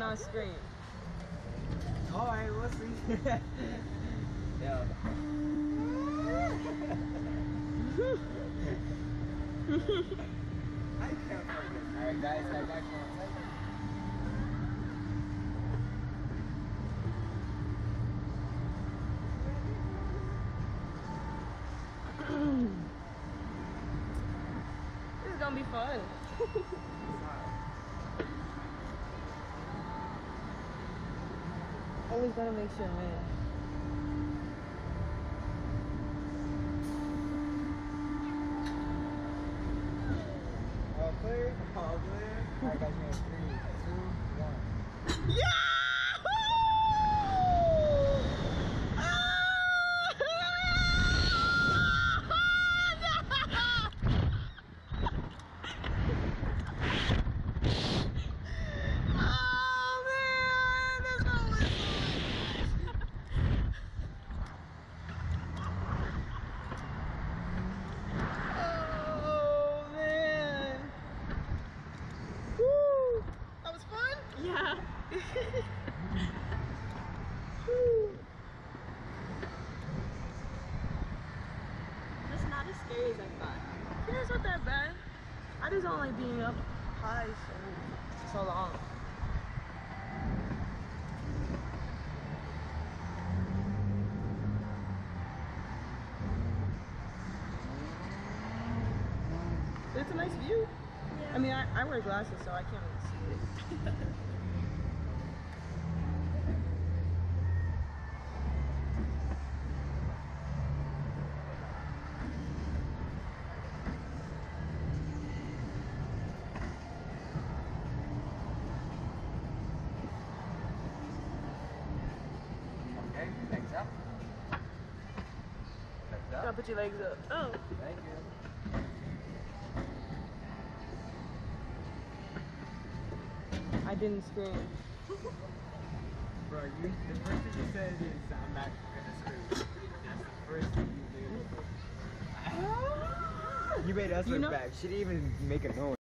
not scream. Alright, we'll see. I can't focus. Alright, guys, I got you. This is gonna be fun. Always gotta make sure, man. All clear? All clear? Alright, guys, you in three, two, one. Oh man! Woo! That was fun. Yeah. Woo. That's as scary I. Yeah, it's not that bad. I just don't like being up high so so long. It's a nice view. I mean, I, I wear glasses, so I can't really see it. Legs Gotta put your legs up. Oh. Thank you. I didn't scream. Bro, you, the first thing you said is, I'm not gonna scream. That's the first thing you did. You made us You look know- bad. She didn't even make a noise.